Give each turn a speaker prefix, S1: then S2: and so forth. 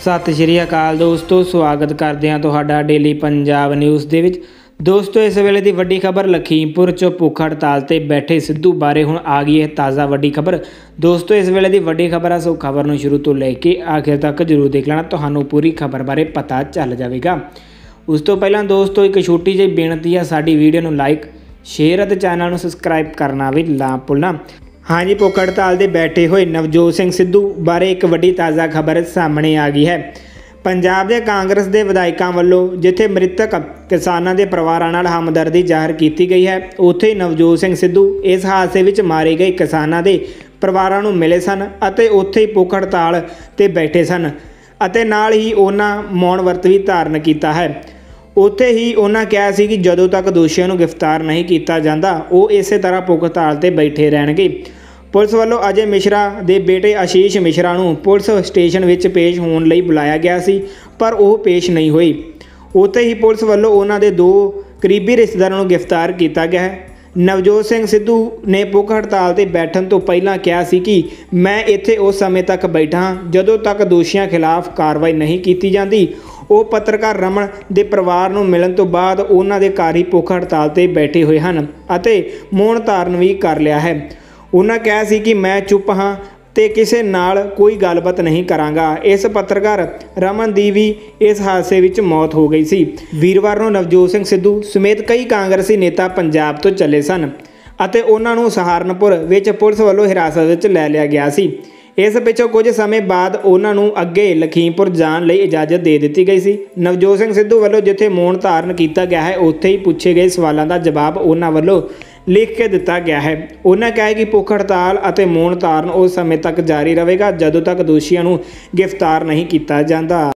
S1: ਸਤਿ ਸ਼੍ਰੀ ਅਕਾਲ ਦੋਸਤੋ, ਸਵਾਗਤ ਕਰਦੇ ਹਾਂ ਤੁਹਾਡਾ ਡੇਲੀ ਪੰਜਾਬ ਨਿਊਜ਼ ਦੇ ਵਿੱਚ। ਦੋਸਤੋ, ਇਸ ਵੇਲੇ ਦੀ ਵੱਡੀ ਖਬਰ ਲਖੀਮਪੁਰ ਚ ਭੁੱਖ ਹੜਤਾਲ ਤੇ ਬੈਠੇ ਸਿੱਧੂ ਬਾਰੇ ਹੁਣ ਆ ਗਈ ਹੈ ਤਾਜ਼ਾ ਵੱਡੀ ਖਬਰ। ਦੋਸਤੋ, ਇਸ ਵੇਲੇ ਦੀ ਵੱਡੀ ਖਬਰ ਆ, ਸੋ ਖਬਰ ਨੂੰ ਸ਼ੁਰੂ ਤੋਂ ਲੈ ਕੇ ਆਖਿਰ ਤੱਕ ਜਰੂਰ ਦੇਖ ਲੈਣਾ, ਤੁਹਾਨੂੰ ਪੂਰੀ ਖਬਰ ਬਾਰੇ ਪਤਾ ਚੱਲ ਜਾਵੇਗਾ। ਉਸ ਤੋਂ ਪਹਿਲਾਂ ਦੋਸਤੋ, ਇੱਕ ਛੋਟੀ ਜਿਹੀ ਬੇਨਤੀ ਆ, ਸਾਡੀ ਵੀਡੀਓ ਨੂੰ ਲਾਈਕ ਸ਼ੇਅਰ ਅਤੇ ਚੈਨਲ ਨੂੰ ਸਬਸਕ੍ਰਾਈਬ ਕਰਨਾ ਵੀ ਨਾ ਭੁੱਲਣਾ। ਹਾਂਜੀ ਭੁੱਖ ਹੜਤਾਲ ਦੇ ਬੈਠੇ ਹੋਏ ਨਵਜੋਤ ਸਿੰਘ ਸਿੱਧੂ ਬਾਰੇ ਇੱਕ ਵੱਡੀ ਤਾਜ਼ਾ ਖਬਰ ਸਾਹਮਣੇ ਆ ਗਈ ਹੈ। ਪੰਜਾਬ ਦੇ ਕਾਂਗਰਸ ਦੇ ਵਿਧਾਇਕਾਂ ਵੱਲੋਂ ਜਿੱਥੇ ਮ੍ਰਿਤਕ ਕਿਸਾਨਾਂ ਦੇ ਪਰਿਵਾਰਾਂ ਨਾਲ ਹਮਦਰਦੀ ਜ਼ਾਹਰ ਕੀਤੀ ਗਈ ਹੈ, ਉੱਥੇ ਨਵਜੋਤ ਸਿੰਘ ਸਿੱਧੂ ਇਸ ਹਾਦਸੇ ਵਿੱਚ ਮਾਰੇ ਗਏ ਕਿਸਾਨਾਂ ਦੇ ਪਰਿਵਾਰਾਂ ਨੂੰ ਮਿਲੇ ਸਨ ਅਤੇ ਉੱਥੇ ਹੀ ਭੁੱਖ ਹੜਤਾਲ ਤੇ ਬੈਠੇ ਸਨ ਅਤੇ ਨਾਲ ਹੀ ਉਹਨਾਂ ਮੌਨ ਵਰਤ ਵੀ ਧਾਰਨ ਕੀਤਾ ਹੈ। ਉੱਥੇ ਹੀ ਉਹਨਾਂ ਕਿਹਾ ਸੀ ਕਿ ਜਦੋਂ ਤੱਕ ਦੋਸ਼ੀਆਂ ਨੂੰ ਗ੍ਰਿਫਤਾਰ ਨਹੀਂ ਕੀਤਾ ਜਾਂਦਾ, ਉਹ ਇਸੇ ਤਰ੍ਹਾਂ ਭੁੱਖ ਹੜਤਾਲ ਤੇ ਬੈਠੇ ਰਹਿਣਗੇ। ਪੁਲਿਸ ਵੱਲੋਂ ਅਜੇ ਮਿਸ਼ਰਾ ਦੇ ਬੇਟੇ ਆਸ਼ੀਸ਼ ਮਿਸ਼ਰਾ ਨੂੰ ਪੁਲਿਸ ਸਟੇਸ਼ਨ ਵਿੱਚ ਪੇਸ਼ ਹੋਣ ਲਈ ਬੁਲਾਇਆ ਗਿਆ ਸੀ, ਪਰ ਉਹ ਪੇਸ਼ ਨਹੀਂ ਹੋਈ। ਉੱਥੇ ਹੀ ਪੁਲਿਸ ਵੱਲੋਂ ਉਹਨਾਂ ਦੇ ਦੋ ਕਰੀਬੀ ਰਿਸ਼ਤੇਦਾਰਾਂ ਨੂੰ ਗ੍ਰਿਫਤਾਰ ਕੀਤਾ ਗਿਆ ਹੈ। ਨਵਜੋਤ ਸਿੰਘ ਸਿੱਧੂ ਨੇ ਭੁੱਖ ਹੜਤਾਲ ਤੇ ਬੈਠਣ ਤੋਂ ਪਹਿਲਾਂ ਕਿਹਾ ਸੀ ਕਿ ਮੈਂ ਇੱਥੇ ਉਸ ਸਮੇਂ ਤੱਕ ਬੈਠਾ ਹਾਂ, ਜਦੋਂ ਤੱਕ ਦੋਸ਼ੀਆਂ ਖਿਲਾਫ ਕਾਰਵਾਈ ਨਹੀਂ ਕੀਤੀ ਜਾਂਦੀ। ਉਹ ਪੱਤਰਕਾਰ ਰਮਨ ਦੇ ਪਰਿਵਾਰ ਨੂੰ ਮਿਲਣ ਤੋਂ ਬਾਅਦ ਉਹਨਾਂ ਦੇ ਘਰ ਹੀ ਭੁੱਖ ਹੜਤਾਲ ਤੇ ਬੈਠੇ ਹੋਏ ਹਨ ਅਤੇ ਮੌਨ ਧਾਰਨ ਵੀ ਕਰ ਲਿਆ ਹੈ। ਉਹਨਾਂ ਕਿਹਾ ਸੀ ਕਿ ਮੈਂ ਚੁੱਪ ਹਾਂ ਤੇ ਕਿਸੇ ਨਾਲ ਕੋਈ ਗੱਲਬਾਤ ਨਹੀਂ ਕਰਾਂਗਾ। ਇਸ ਪੱਤਰਕਾਰ ਰਮਨ ਦੀ ਵੀ ਇਸ ਹਾਦਸੇ ਵਿੱਚ ਮੌਤ ਹੋ ਗਈ ਸੀ। ਵੀਰਵਾਰ ਨੂੰ ਨਵਜੋਤ ਸਿੰਘ ਸਿੱਧੂ ਸਮੇਤ ਕਈ ਕਾਂਗਰਸੀ ਨੇਤਾ ਪੰਜਾਬ ਤੋਂ ਚੱਲੇ ਸਨ ਅਤੇ ਉਹਨਾਂ ਨੂੰ ਸਹਾਰਨਪੁਰ ਵਿੱਚ ਪੁਲਿਸ ਵੱਲੋਂ ਹਿਰਾਸਤ ਵਿੱਚ ਲੈ ਲਿਆ ਗਿਆ ਸੀ। ਇਸ ਪਿੱਛੋਂ ਕੁਝ ਸਮੇਂ ਬਾਅਦ ਉਹਨਾਂ ਨੂੰ ਅੱਗੇ ਲਖੀਮਪੁਰ ਜਾਣ ਲਈ ਇਜਾਜ਼ਤ ਦੇ ਦਿੱਤੀ ਗਈ ਸੀ। ਨਵਜੋਤ ਸਿੰਘ ਸਿੱਧੂ ਵੱਲੋਂ ਜਿੱਥੇ ਮੌਨ ਧਾਰਨ ਕੀਤਾ ਗਿਆ ਹੈ, ਉੱਥੇ ਹੀ ਪੁੱਛੇ ਗਏ ਸਵਾਲਾਂ ਦਾ ਜਵਾਬ ਉਹਨਾਂ ਵੱਲੋਂ ਲਿਖ ਕੇ ਦਿੱਤਾ ਗਿਆ ਹੈ। ਉਹਨਾਂ ਕਿਹਾ ਕਿ ਭੁੱਖ ਹੜਤਾਲ ਅਤੇ ਮੌਨ ਧਾਰਨ ਉਸ ਸਮੇਂ ਤੱਕ ਜਾਰੀ ਰਹੇਗਾ, ਜਦੋਂ ਤੱਕ ਦੋਸ਼ੀਆਂ ਨੂੰ ਗ੍ਰਿਫਤਾਰ ਨਹੀਂ ਕੀਤਾ ਜਾਂਦਾ।